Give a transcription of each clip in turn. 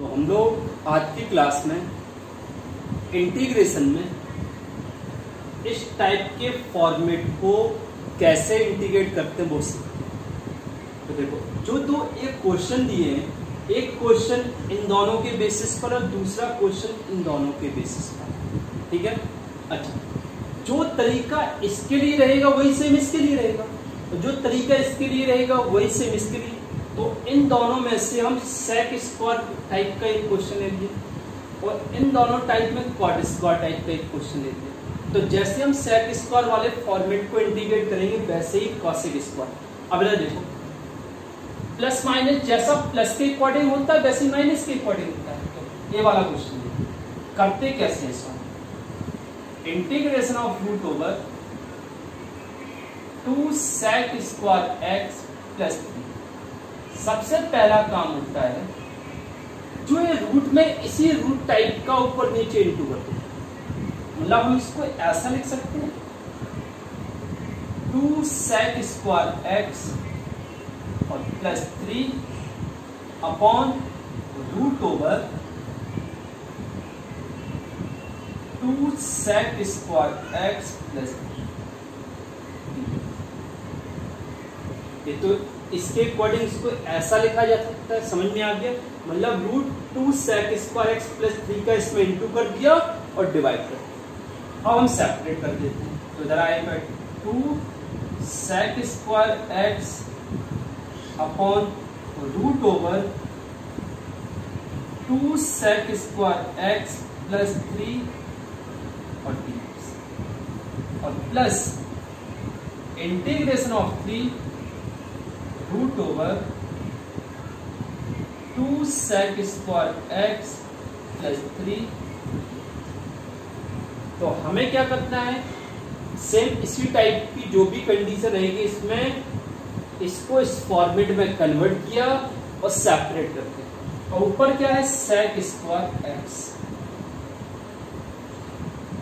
तो हम लोग आज की क्लास में इंटीग्रेशन में इस टाइप के फॉर्मेट को कैसे इंटीग्रेट करते हैं वो सीखते तो देखो, जो दो एक क्वेश्चन दिए हैं, एक क्वेश्चन इन दोनों के बेसिस पर और दूसरा क्वेश्चन इन दोनों के बेसिस पर। ठीक है? अच्छा जो तरीका इसके लिए रहेगा वही सेम इसके लिए रहेगा। जो तरीका इसके लिए रहेगा वही सेम इसके लिए तो इन दोनों में से हम सेक स्क्वायर टाइप का एक क्वेश्चन ले लिए और इन दोनों टाइप में क्वाड स्क्वायर टाइप का एक क्वेश्चन ले लिए। तो जैसे हम सेक स्क्वायर वाले फॉर्मेट को इंटीग्रेट करेंगे, वैसे ही कॉसिक स्क्वायर अब देखो। प्लस माइनस जैसा प्लस के अकॉर्डिंग होता है, वैसे माइनस के अकॉर्डिंग होता है। तो ये वाला क्वेश्चन करते कैसे हैं इसका integration of root over two sec square x plus three सबसे पहला काम होता है, जो ये रूट में इसी रूट टाइप का ऊपर नीचे इंटू करते मतलब हम इसको ऐसा लिख सकते हैं टू सेक स्क्वायर एक्स और plus three upon root over two sec square x plus ये तो इसके अकॉर्डिंग इसको ऐसा लिखा जा सकता है, समझ में आ गया? मतलब root two sec square x plus three का इसमें इंटू कर दिया और डिवाइड कर दिया। अब हम सेपरेट कर देते हैं। तो इधर आएगा two sec square x upon root over two sec square x plus three और डी और plus integration of three root over two sec square x plus three तो हमें क्या करना है? सेम इसी टाइप की जो भी कंडीशन रहेगी इसमें, इसको इस फॉर्मेट में कन्वर्ट किया और सेपरेट कर दिया। और ऊपर क्या है? सेक स्क्वायर एक्स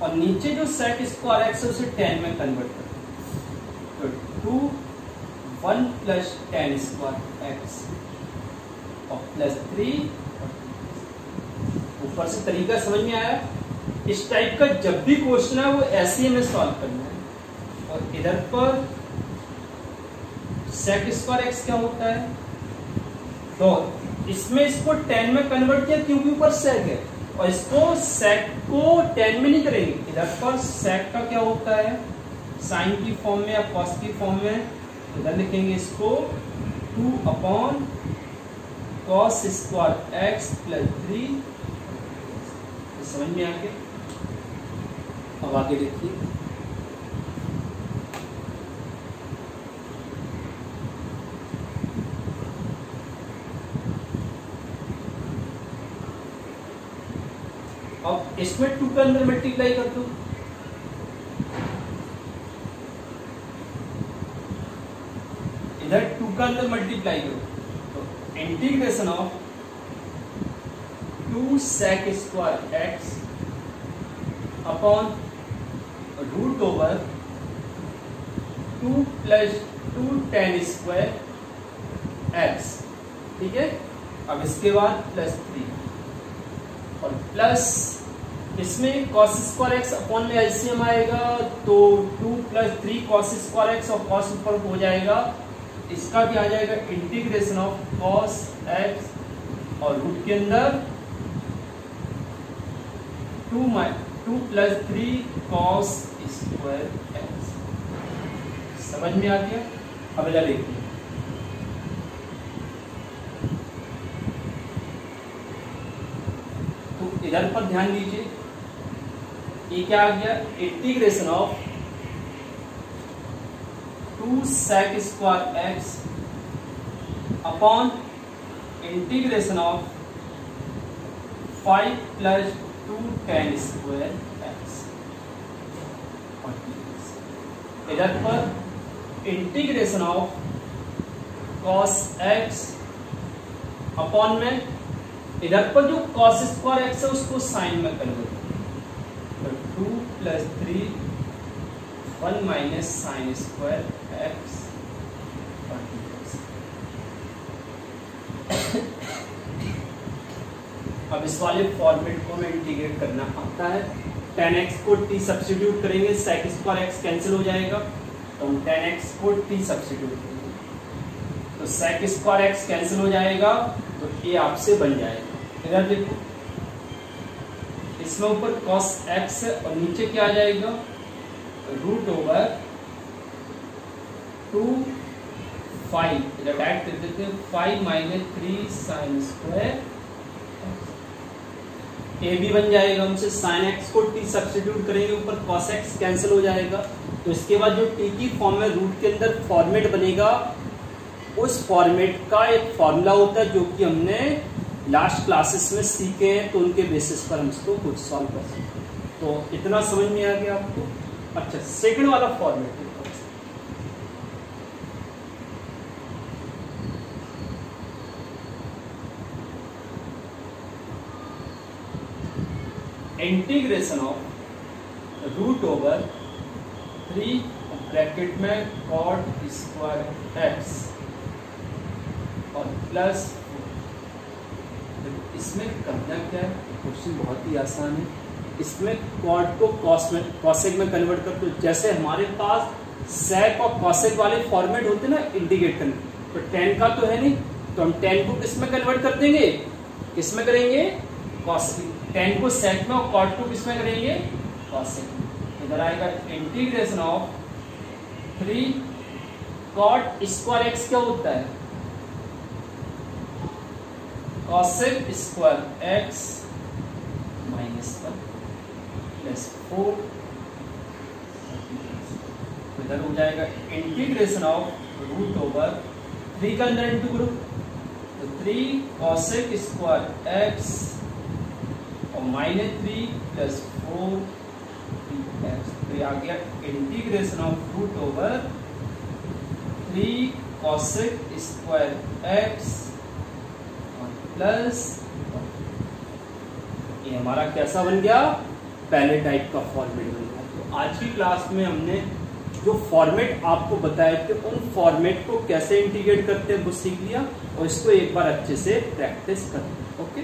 और नीचे जो सेक स्क्वायर एक्स है, उसे टेन में कन्वर्ट कर तो two one plus tan square x और प्लस थ्री ऊपर से तरीका समझ में आया? इस टाइप का जब भी क्वेश्चन है, वो ऐसे ही हमें सॉल्व करना है। और इधर पर सेक स्क्वायर एक्स क्या होता है? तो इसमें इसको टेन में कन्वर्ट किया, क्योंकि ऊपर सेक है। और इसको सेक को टेन में नहीं करेंगे। इधर पर सेक का क्या होता है? साइन की फॉर्म में या कॉस की फॉर्म में इधर लिखेंगे इसको two upon cos square x plus three समझ में आ गया? अब आगे देखिए। अब इसमें टू के अंदर मल्टीप्लाई कर दो। इधर का अंदर मल्टीप्लाई करो। तो integration of two sec square x upon root over two plus two tan square x ठीक है? अब इसके बाद प्लस थ्री और प्लस इसमें कॉस स्क्वायर एक्स अपॉन में एलसीएम आएगा तो two plus three cos square x और कॉस ऊपर हो जाएगा। इसका भी आ जाएगा इंटीग्रेशन ऑफ़ कॉस एक्स और रूट के अंदर two my two plus three cos square x समझ में आ गया? अब इधर देखिए तो इधर पर ध्यान दीजिए। ये क्या आ गया? Integration of two sec square x upon integration of five plus two tan square x इधर पर integration of cos x upon में, इधर पर जो कॉस स्क्वायर एक्स है, उसको साइन में कन्वर्ट तो two plus three one minus sine square x अब इस वाले फॉर्मेट को हमें इंटीग्रेट करना आता है। टेन एक्स को टी सब्सिट्यूट करेंगे सेक स्क्वायर एक्स कैंसिल हो जाएगा। तो हम टेन एक्स को टी सब्सिट्यूट करेंगे। तो सेक स्क्वायर एक्स कैंसिल हो जाएगा तो ए आपसे बन जाएगा। इधर देखो। इसमें ऊपर कॉस एक्स और नीचे क्या आ जाएगा? रूट ओवर टू फाइव इधर ऐड कर देते हैं five minus three sine square A भी बन जाएगा हमसे। साइन एक्स को टी सब्सिट्यूट करेंगे ऊपर। कॉस एक्स कैंसिल हो जाएगा। तो इसके बाद जो टी की फॉर्म में रूट के अंदर फॉर्मेट बनेगा। उस फॉर्मेट का एक फॉर्मूला होता है जो कि हमने लास्ट क्लासेस में सीखे हैं तो उनके बेसिस पर हम इसको खुद सॉल्व कर सकते हैं। तो इतना समझ में आ गया आपको? अच्छा सेकंड वाला format integration of root over three bracket में कॉट स्क्वायर एक्स और प्लस इसमें करना क्या है क्वेश्चन बहुत ही आसान है। इसमें कॉड को कॉसेक में कन्वर्ट करते दो जैसे हमारे पास सेक और कॉसेक वाले फॉर्मेट होते ना इंडिकेट करने तो टेन का तो है नहीं तो हम टेन को किसमें कन्वर्ट कर देंगे? किसमें करेंगे? टेन को सेक में और कॉट को किसमें करेंगे? कॉसेक इधर आएगा integration of three cot square x क्या होता है? Cosec square x plus four तो इधर हो जाएगा integration of root over three का अंदर इंटू करो तो थ्री कॉसेक स्क्वायर एक्स और minus three plus four x तो आ गया integration of root over three cosec square x और प्लस ये हमारा कैसा बन गया? पहले टाइप का फॉर्मेट बन गया। तो आज की क्लास में हमने जो फॉर्मेट आपको बताए थे उन फॉर्मेट को कैसे इंटीग्रेट करते हैं, वो सीख लिया और इसको एक बार अच्छे से प्रैक्टिस करते हैं ओके